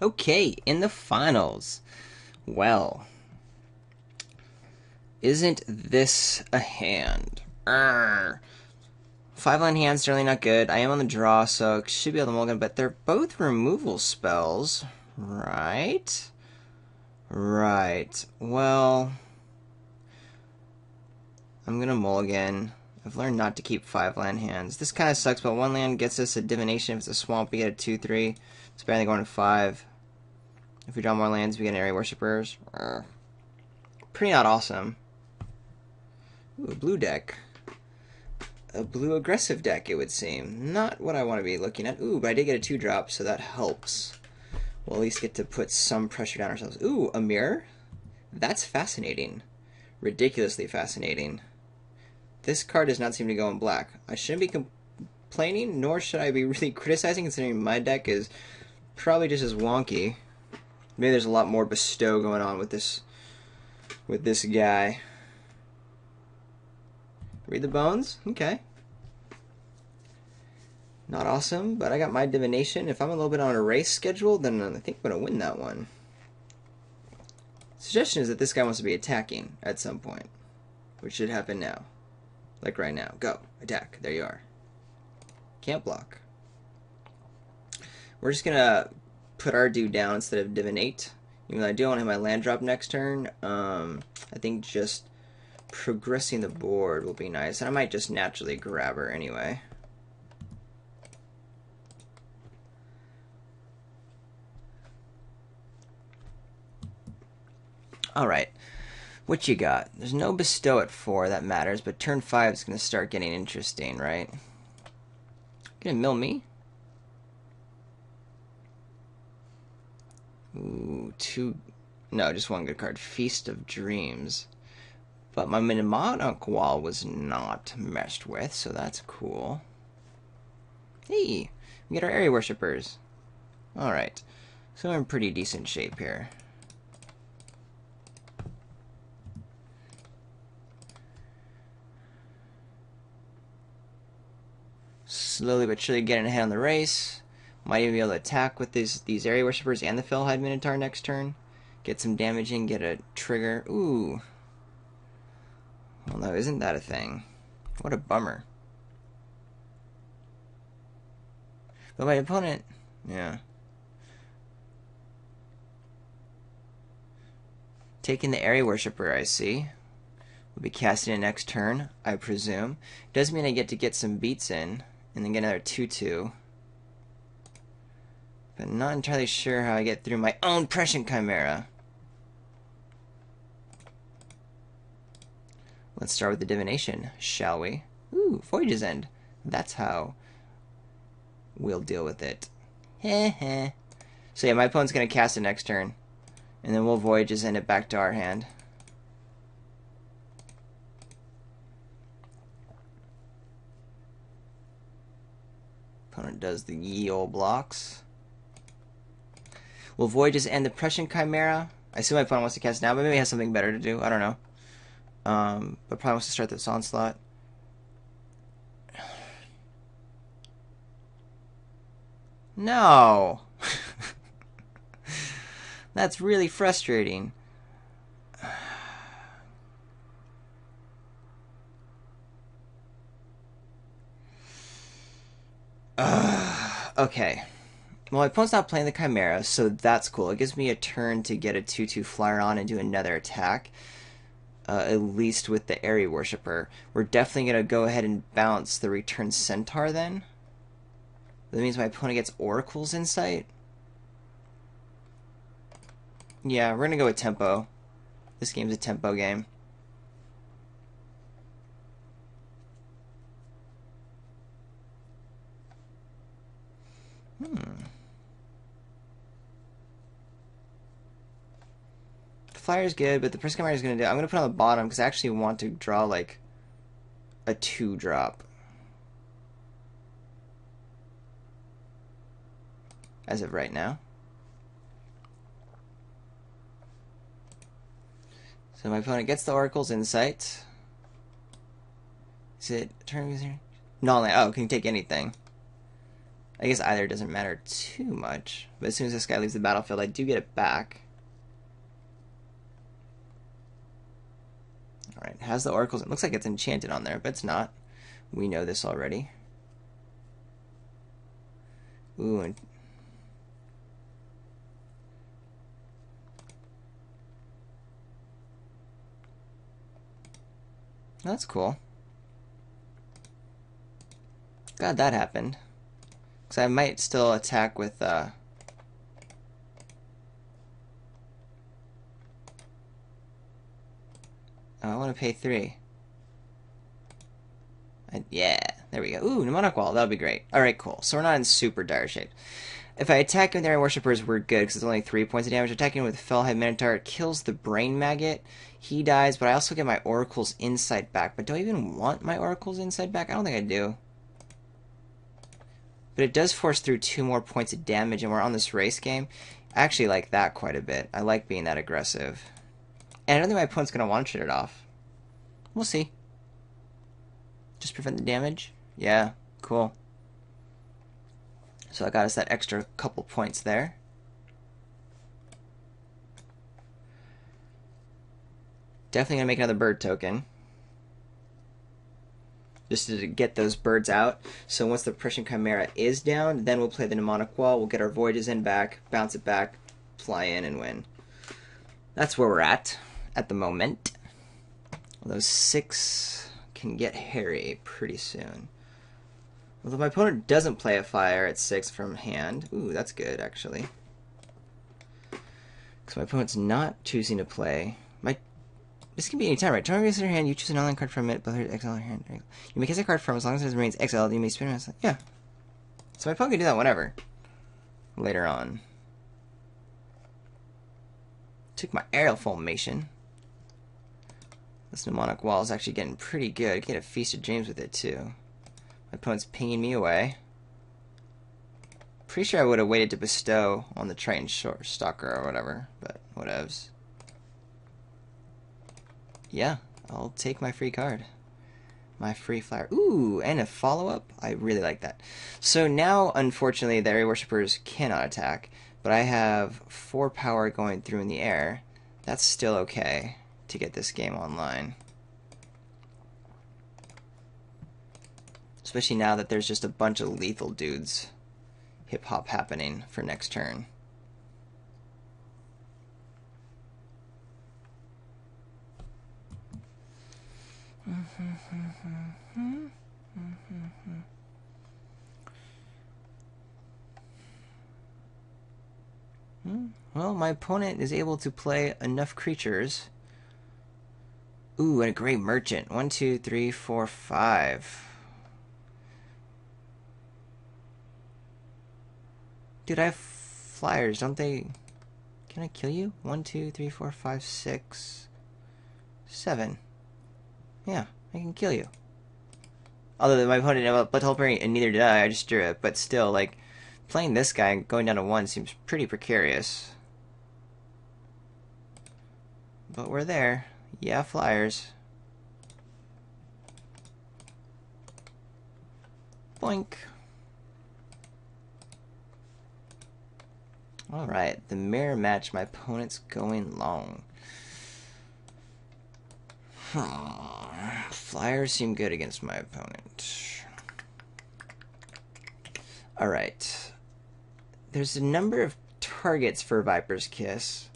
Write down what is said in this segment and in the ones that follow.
Okay, in the finals. Well, isn't this a hand? Five line hands certainly not good. I am on the draw, so should be able to mulligan, but they're both removal spells, right? Right. Well, I'm gonna mulligan. I've learned not to keep five land hands. This kind of sucks, but one land gets us a divination. If it's a swamp, we get a two three. It's barely going to five. If we draw more lands, we get an Aerie Worshippers. Pretty not awesome. Ooh, a blue deck. A blue aggressive deck, it would seem. Not what I want to be looking at. Ooh, but I did get a two drop, so that helps. We'll at least get to put some pressure down ourselves. Ooh, a mirror? That's fascinating. Ridiculously fascinating. This card does not seem to go in black. I shouldn't be complaining, nor should I be really criticizing, considering my deck is probably just as wonky. Maybe there's a lot more bestow going on with this with this guy. Read the bones? Okay. Not awesome, but I got my divination. If I'm a little bit on a race schedule, then I think I'm going to win that one. Suggestion is that this guy wants to be attacking at some point, which should happen now. Like right now. Go. Attack. There you are. Can't block. We're just going to put our dude down instead of divinate. Even though I do want to have my land drop next turn, um, I think just progressing the board will be nice. And I might just naturally grab her anyway. Alright. What you got? There's no bestow at 4, that matters, but turn 5 is going to start getting interesting, right? Gonna mill me? Two... No, just one good card. Feast of Dreams. But my Mnemonic Wall was not meshed with, so that's cool. Hey, we get our Aerie Worshippers. Alright, so we're in pretty decent shape here. Slowly but surely getting ahead on the race. Might even be able to attack with these these Aerie Worshippers and the Fellhide Minotaur next turn. Get some damage in, get a trigger. Ooh. Well, no, isn't that a thing? What a bummer. But my opponent, yeah. Taking the Aerie Worshipper, I see. Will be casting it next turn, I presume. Does mean I get to get some beats in, and then get another 2-2. But not entirely sure how I get through my own Prescient Chimera. Let's start with the divination, shall we? Ooh, Voyage's End. That's how we'll deal with it. Heh heh. So yeah, my opponent's going to cast it next turn. And then we'll Voyage's End it back to our hand. Opponent does the ye old blocks. Will Voyage's End the Prescient Chimera? I assume my opponent wants to cast now, but maybe he has something better to do. I don't know. Um, but probably wants to start this onslaught. No. That's really frustrating. Uh, okay. Well, my opponent's not playing the Chimera, so that's cool. It gives me a turn to get a 2-2 flyer on and do another attack uh, at least with the Aerie Worshipper. We're definitely going to go ahead and bounce the Return Centaur then. That means my opponent gets Oracle's Insight. Yeah, we're going to go with Tempo. This game's a tempo game. Hmm. Flyer's good, but the Prescient Chimera is going to do... I'm going to put on the bottom because I actually want to draw, like, a 2-drop. As of right now. So my opponent gets the Oracle's Insight. Is it turn user? No, oh, can you take anything? I guess either doesn't matter too much. But as soon as this guy leaves the battlefield, I do get it back. Alright, has the oracles. It looks like it's enchanted on there, but it's not. We know this already. Ooh, and That's cool. Glad that happened. Because I might still attack with, uh... Oh, I want to pay three. I, yeah, there we go. Ooh, Mnemonic Wall, that'll be great. Alright, cool. So we're not in super dire shape. If I attack him with Aerie Worshippers, we're good, because it's only 3 points of damage. Attacking with Fellhide Minotaur, kills the Brain Maggot. He dies, but I also get my Oracle's Insight back. But do I even want my Oracle's Insight back? I don't think I do. But it does force through two more points of damage, and we're on this race game. I actually like that quite a bit. I like being that aggressive. And I don't think my opponent's going to one-shot it off. We'll see. Just prevent the damage? Yeah, cool. So I got us that extra couple points there. Definitely going to make another bird token just to get those birds out. So once the Prescient Chimera is down, then we'll play the Mnemonic Wall. We'll get our Voyage's End back, bounce it back, fly in, and win. That's where we're at at the moment. Although six can get hairy pretty soon. Although my opponent doesn't play a fire at six from hand. Ooh, that's good, actually. Because my opponent's not choosing to play My this can be any time, right? Turn your hand, you choose an online card from it, but there's exile your hand. You may cast a card from as long as it remains exiled, you may spin it. Yeah. So my opponent can do that whenever. Later on. Took my aerial formation. This mnemonic wall is actually getting pretty good. I get a feast of dreams with it too. My opponent's pinging me away. Pretty sure I would have waited to bestow on the Triton Shorestalker or whatever, but whatevs. Yeah, I'll take my free card. My free flyer. Ooh, and a follow-up? I really like that. So now, unfortunately, the Aerie Worshippers cannot attack, but I have 4 power going through in the air. That's still okay to get this game online. Especially now that there's just a bunch of lethal dudes hip-hop happening for next turn. Hmm, well, my opponent is able to play enough creatures. Ooh, and a Gray Merchant. One, two, three, four, five. Dude, I have flyers, don't they? Can I kill you? One, two, three, four, five, six, seven. Yeah, I can kill you. Although my opponent didn't have a teleport, and neither did I, I just drew it. But still, like, playing this guy going down to one seems pretty precarious. But we're there. Yeah, flyers. Boink. Alright, the mirror match, my opponent's going long. Hmm. Flyers seem good against my opponent. Alright. There's a number of targets for Viper's Kiss,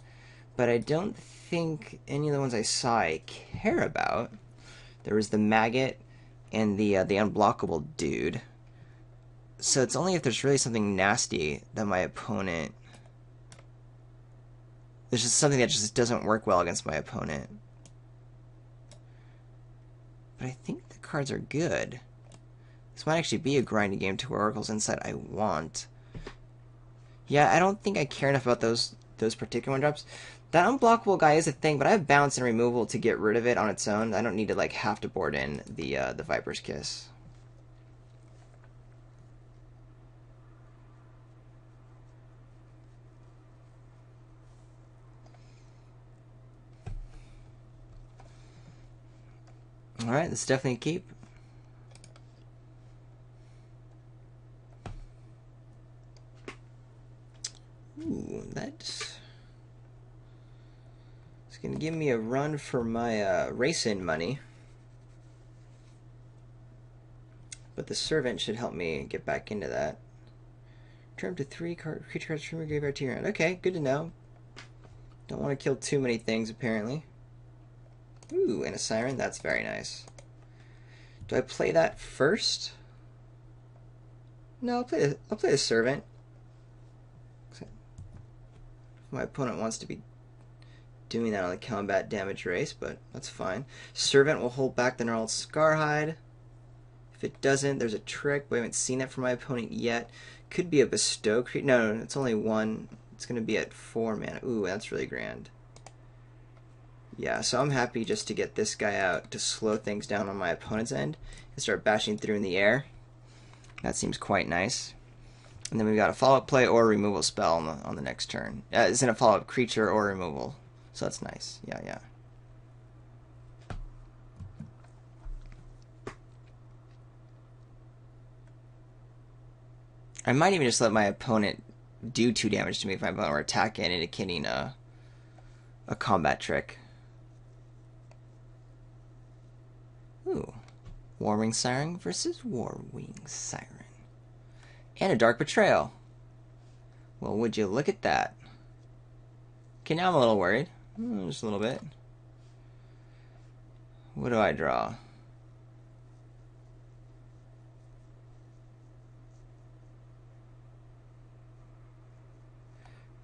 but I don't think any of the ones I saw I care about. There was the maggot and the uh, the unblockable dude. So it's only if there's really something nasty that my opponent. There's just something that just doesn't work well against my opponent. But I think the cards are good. This might actually be a grinding game to Oracle's Insight I want. Yeah, I don't think I care enough about those those particular one drops. That unblockable guy is a thing, but I have bounce and removal to get rid of it on its own. I don't need to like have to board in the uh, the Viper's Kiss. Alright, let's definitely a keep. Ooh, that's it's gonna give me a run for my uh, racing money. But the servant should help me get back into that. Turn to three card creature cards from your graveyard to your hand. Okay, good to know. Don't want to kill too many things apparently. Ooh, and a siren. That's very nice. Do I play that first? No, I'll play. The, I'll play the servant. My opponent wants to be doing that on the combat damage race, but that's fine. Servant will hold back the gnarled Scarhide. If it doesn't, there's a trick. We haven't seen it from my opponent yet. Could be a bestow creature. No, no, it's only one. It's going to be at four mana. Ooh, that's really grand. Yeah, so I'm happy just to get this guy out to slow things down on my opponent's end and start bashing through in the air. That seems quite nice. And then we've got a follow-up play or removal spell on the, on the next turn. Uh, in a follow-up creature or removal. So that's nice. Yeah, yeah. I might even just let my opponent do two damage to me if opponent were attacking and indicating a, uh, a combat trick. Ooh. Warwing Siren versus Warwing Siren. And a Dark Betrayal. Well, would you look at that? Okay, now I'm a little worried. Hmm, just a little bit. What do I draw?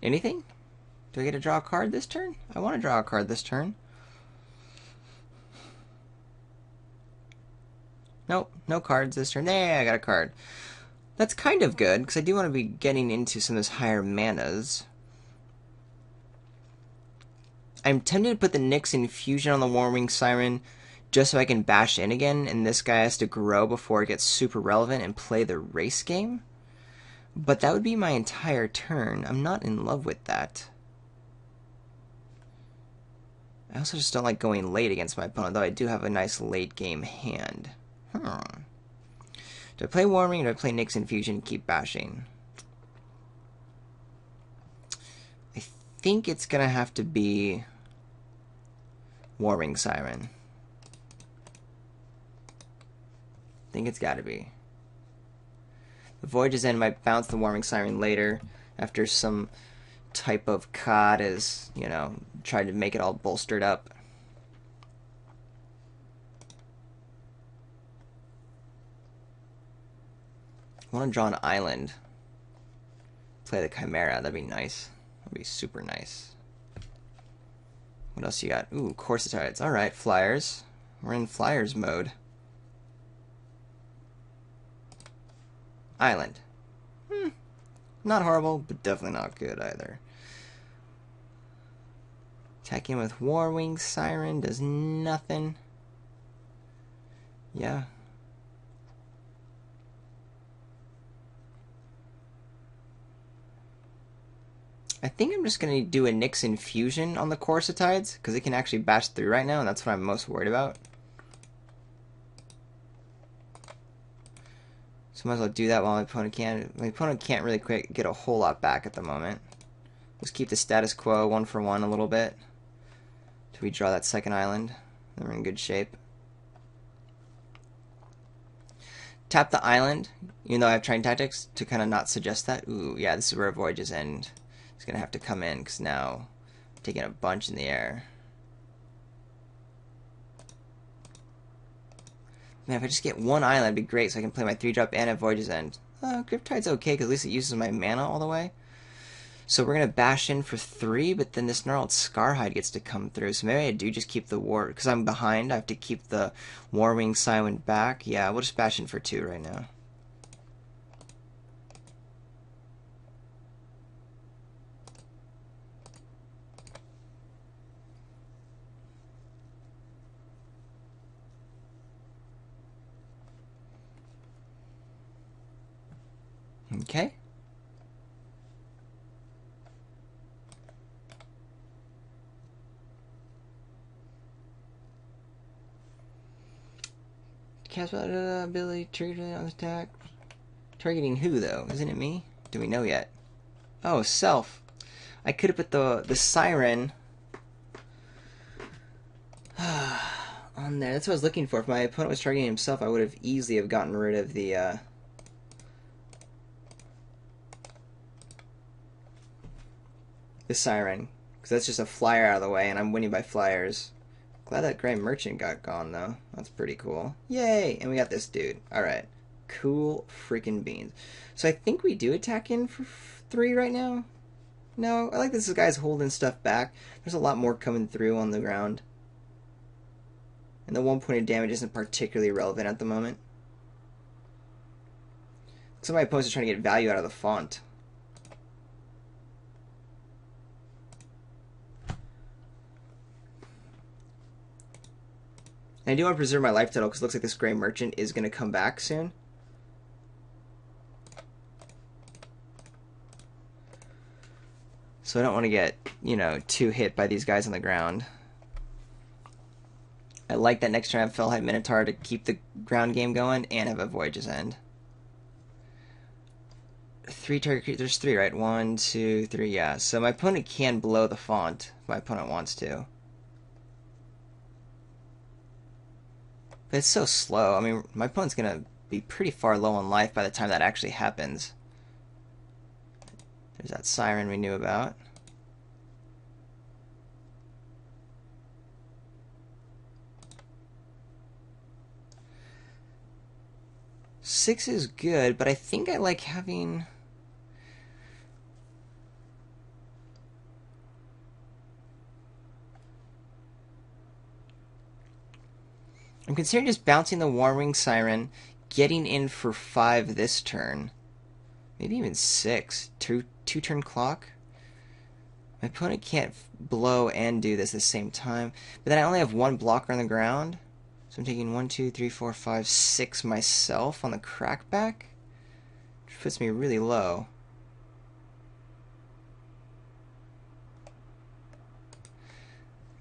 Anything? Do I get to draw a card this turn? I want to draw a card this turn. Nope, no cards this turn. There, I got a card. That's kind of good, because I do want to be getting into some of those higher manas. I'm tempted to put the Nyx Infusion on the Warwing Siren just so I can bash in again, and this guy has to grow before it gets super relevant and play the race game. But that would be my entire turn. I'm not in love with that. I also just don't like going late against my opponent, though I do have a nice late game hand. Hmm. Do I play Warwing or do I play Nyx Infusion and keep bashing? I think it's going to have to be Warwing Siren. I think it's got to be. The Voyage's End might bounce the Warwing Siren later after some type of COD is, you know, tried to make it all bolstered up. I want to draw an island. Play the Chimera. That'd be nice. That'd be super nice. What else you got? Ooh, Corsetides. Alright, Flyers. We're in Flyers mode. Island. Hmm. Not horrible, but definitely not good either. Attacking with Warwing Siren does nothing. Yeah, I think I'm just going to do a Nyx Infusion on the Corsetides, because it can actually bash through right now, and that's what I'm most worried about. So might as well do that while my opponent can. My opponent can't really quick get a whole lot back at the moment. Just keep the status quo one for one a little bit. Till we draw that second island. Then we're in good shape. Tap the island, even though I have Triton Tactics, to kind of not suggest that. Ooh, yeah, this is where Voyages end. It's going to have to come in because now I'm taking a bunch in the air. Man, if I just get one island, it'd be great so I can play my 3-drop and at Voyage's End. Uh, Griptide's okay because at least it uses my mana all the way. So we're going to bash in for 3, but then this Gnarled Scarhide gets to come through. So maybe I do just keep the War... Because I'm behind, I have to keep the Warwing Siren back. Yeah, we'll just bash in for 2 right now. Okay. Cast ability triggered on attack. Targeting who though? Isn't it me? Do we know yet? Oh, self. I could have put the the siren on there. That's what I was looking for. If my opponent was targeting himself, I would have easily have gotten rid of the uh, the siren because that's just a flyer out of the way, and I'm winning by flyers. Glad that Gray Merchant got gone though. That's pretty cool. Yay! And we got this dude. All right, cool freaking beans. So I think we do attack in for three right now. No, I like this guy's holding stuff back. There's a lot more coming through on the ground. And the one point of damage isn't particularly relevant at the moment. Some of my opponents are trying to get value out of the font. And I do want to preserve my life total because it looks like this Gray Merchant is going to come back soon. So I don't want to get, you know, too hit by these guys on the ground. I like that next turn I have Fellhide Minotaur to keep the ground game going and have a Voyage's End. Three target there's three, right? One, two, three, yeah. So my opponent can blow the font my opponent wants to. But it's so slow. I mean, my opponent's gonna be pretty far low on life by the time that actually happens. There's that siren we knew about. Six is good, but I think I like having... considering just bouncing the Warwing Siren, getting in for five this turn. Maybe even six. Two two turn clock. My opponent can't blow and do this at the same time. But then I only have one blocker on the ground. So I'm taking one, two, three, four, five, six myself on the crackback. Which puts me really low.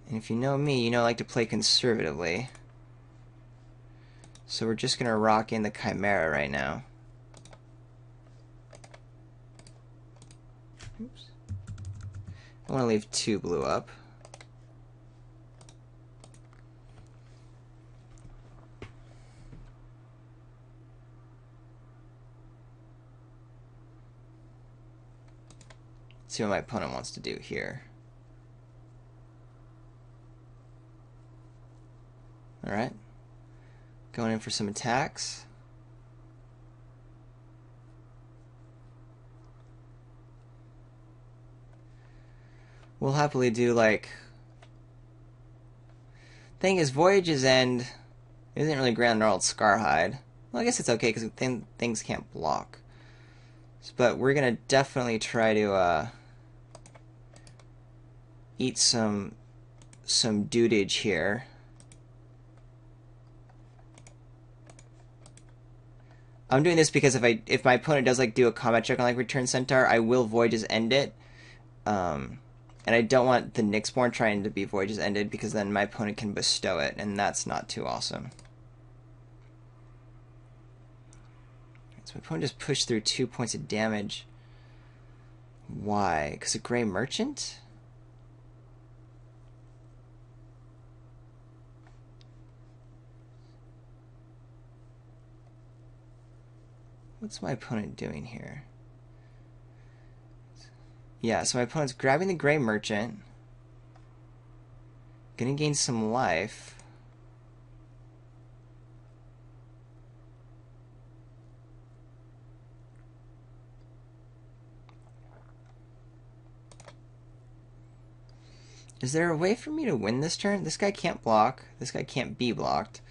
And if you know me, you know I like to play conservatively. So we're just going to rock in the Chimera right now. Oops. I want to leave two blue up. See what my opponent wants to do here. Alright. Going in for some attacks. We'll happily do like. Thing is, Voyage's End isn't really Grand Gnarled Scarhide. Well, I guess it's okay because th things can't block. But we're gonna definitely try to uh, eat some some dudage here. I'm doing this because if I if my opponent does like do a combat check on like Return Centaur, I will Voyage's End it. Um, and I don't want the Nyxborn trying to be Voyage's Ended because then my opponent can bestow it, and that's not too awesome. So my opponent just pushed through two points of damage. Why? Because a Gray Merchant? What's my opponent doing here? Yeah, so my opponent's grabbing the Gray Merchant. Gonna gain some life. Is there a way for me to win this turn? This guy can't block. This guy can't be blocked.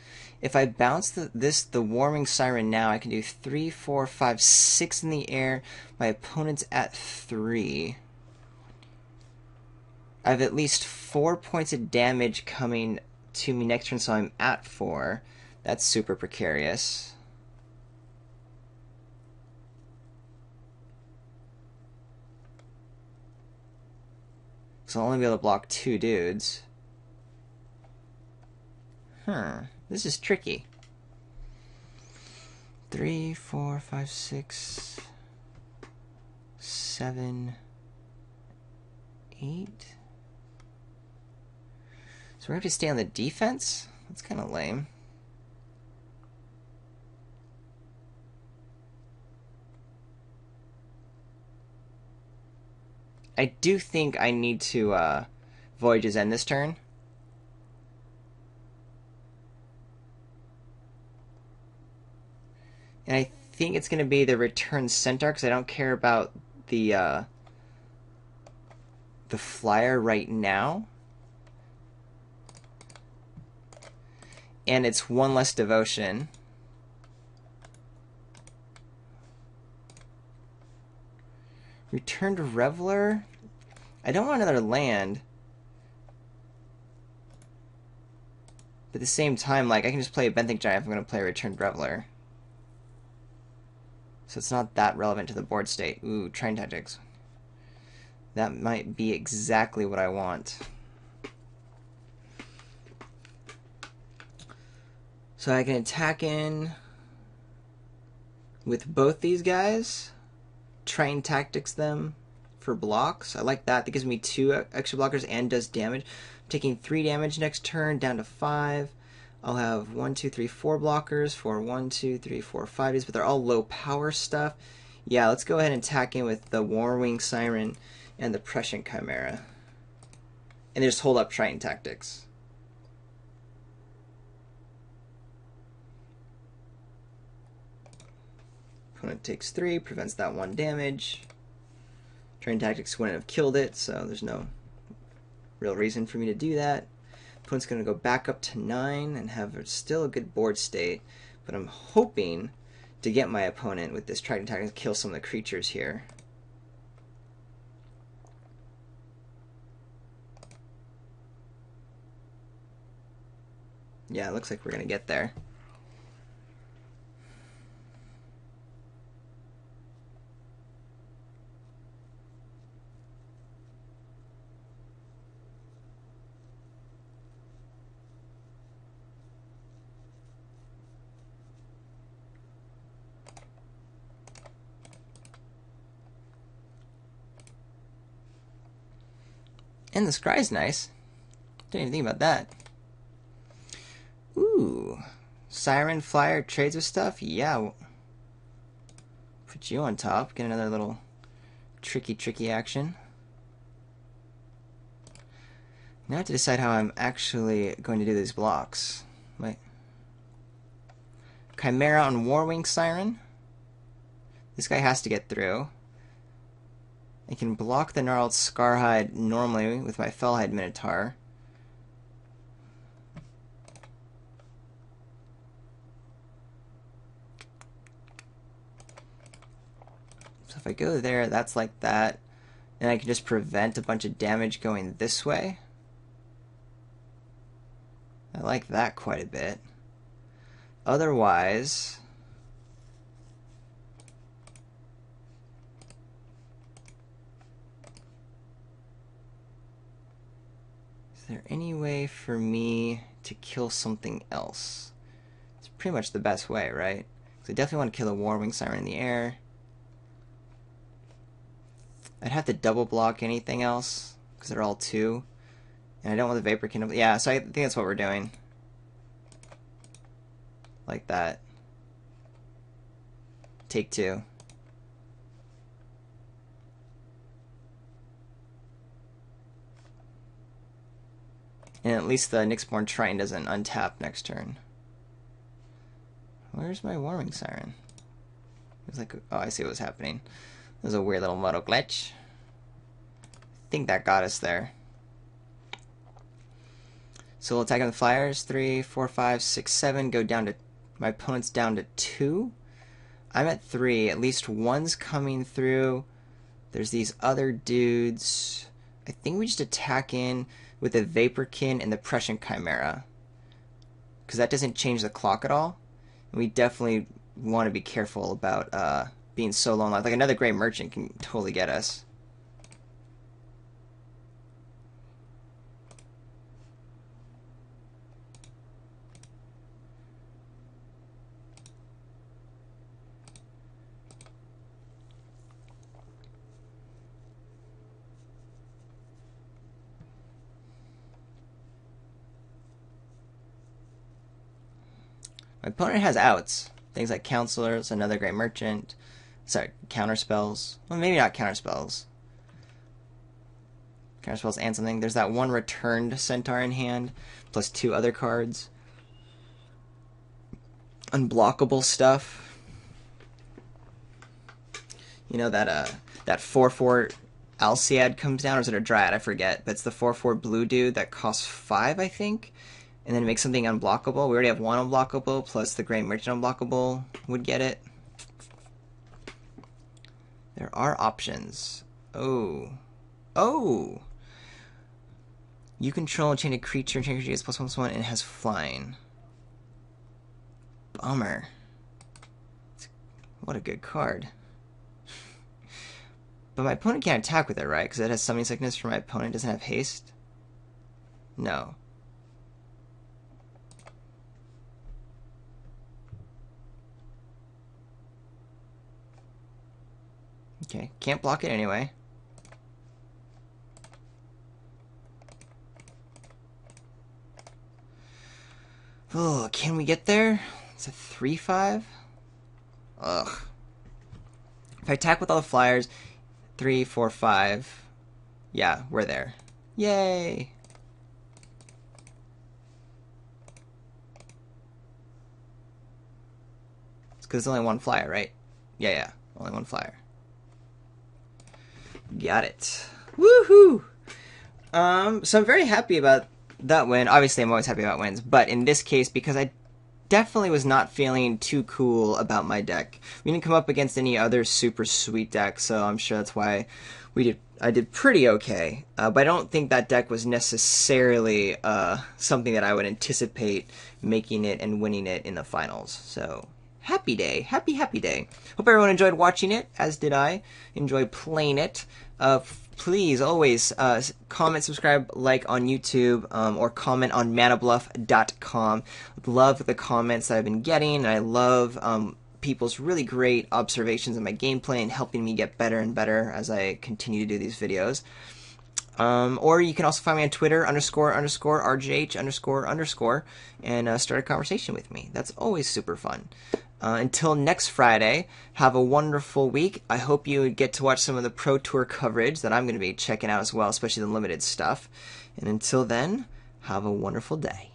If I bounce the, this, the Warwing Siren now, I can do three, four, five, six in the air. My opponent's at three. I have at least four points of damage coming to me next turn, so I'm at four. That's super precarious. So I'll only be able to block two dudes. Huh. This is tricky. Three, four, five, six, seven, eight. So we have to stay on the defense? That's kind of lame. I do think I need to uh, Voyage's End this turn. And I think it's going to be the Return Centaur because I don't care about the uh, the flyer right now. And it's one less devotion. Returned Reveler. I don't want another land. But at the same time, like, I can just play a Benthic Giant if I'm going to play a Returned Reveler. So it's not that relevant to the board state. Ooh, Triton Tactics. That might be exactly what I want. So I can attack in with both these guys. Triton Tactics them for blocks. I like that. That gives me two extra blockers and does damage. I'm taking three damage next turn, down to five. I'll have one, two, three, four blockers for one, two, three, four, five but they're all low power stuff. Yeah, let's go ahead and attack in with the Warwing Siren and the Prescient Chimera. And just hold up Triton Tactics. Opponent takes three, prevents that one damage. Triton Tactics wouldn't have killed it, so there's no real reason for me to do that. Opponent's going to go back up to nine and have still a good board state, but I'm hoping to get my opponent with this Triton Tactics kill some of the creatures here. Yeah, it looks like we're going to get there. And the scry's nice. Didn't even think about that. Ooh. Siren Flyer trades with stuff? Yeah. Put you on top. Get another little tricky, tricky action. Now I have to decide how I'm actually going to do these blocks. Wait. Chimera on Warwing Siren. This guy has to get through. I can block the Gnarled Scarhide normally with my Fellhide Minotaur. So if I go there, that's like that. And I can just prevent a bunch of damage going this way. I like that quite a bit. Otherwise, there any way for me to kill something else? It's pretty much the best way, right? Because I definitely want to kill a Warwing Siren in the air. I'd have to double block anything else, because they're all two. And I don't want the Vapor Kingdom. Yeah, so I think that's what we're doing. Like that. Take two. And at least the Nyxborn Triton doesn't untap next turn. Where's my Warwing Siren? It's like, oh, I see what's happening. There's a weird little modal glitch. I think that got us there. So we'll attack on the flyers. Three, four, five, six, seven. Go down to my opponent's down to two. I'm at three. At least one's coming through. There's these other dudes. I think we just attack in with the Vaporkin and the Prescient Chimera. Because that doesn't change the clock at all. And we definitely want to be careful about uh, being so long. Like another Gray Merchant can totally get us. My opponent has outs. Things like Counselors, Another Gray Merchant, sorry, Counterspells. Well, maybe not Counterspells. Counterspells and something. There's that one returned Centaur in hand, plus two other cards. Unblockable stuff. You know that uh that four four Alciad comes down, or is it a Dryad? I forget. But it's the four four blue dude that costs five, I think and then make something unblockable. We already have one unblockable, plus the Gray Merchant unblockable would get it. There are options. Oh. Oh! You control a chain of creature, chain creature gets plus one plus one, and it has flying. Bummer. What a good card. but my opponent can't attack with it, right? Because it has summoning sickness for my opponent. doesn't have haste? No. Okay, can't block it anyway. Oh, can we get there? It's a 3-5? Ugh. If I attack with all the flyers, three, four, five. Yeah, we're there. Yay! It's because there's only one flyer, right? Yeah, yeah, only one flyer. Got it. Woohoo! Um, so I'm very happy about that win. Obviously, I'm always happy about wins, but in this case, because I definitely was not feeling too cool about my deck. We didn't come up against any other super sweet deck, so I'm sure that's why we did. I did pretty okay, uh, but I don't think that deck was necessarily uh, something that I would anticipate making it and winning it in the finals. So happy day. Happy, happy day. Hope everyone enjoyed watching it, as did I. Enjoy playing it. Uh, please always uh, comment, subscribe, like on YouTube, um, or comment on manabluff.com. Love the comments I've been getting, I love um, people's really great observations of my gameplay and helping me get better and better as I continue to do these videos. Um, or you can also find me on Twitter, underscore, underscore, RJH, underscore, underscore, and uh, start a conversation with me. That's always super fun. Uh, until next Friday, have a wonderful week. I hope you get to watch some of the Pro Tour coverage that I'm going to be checking out as well, especially the limited stuff. And until then, have a wonderful day.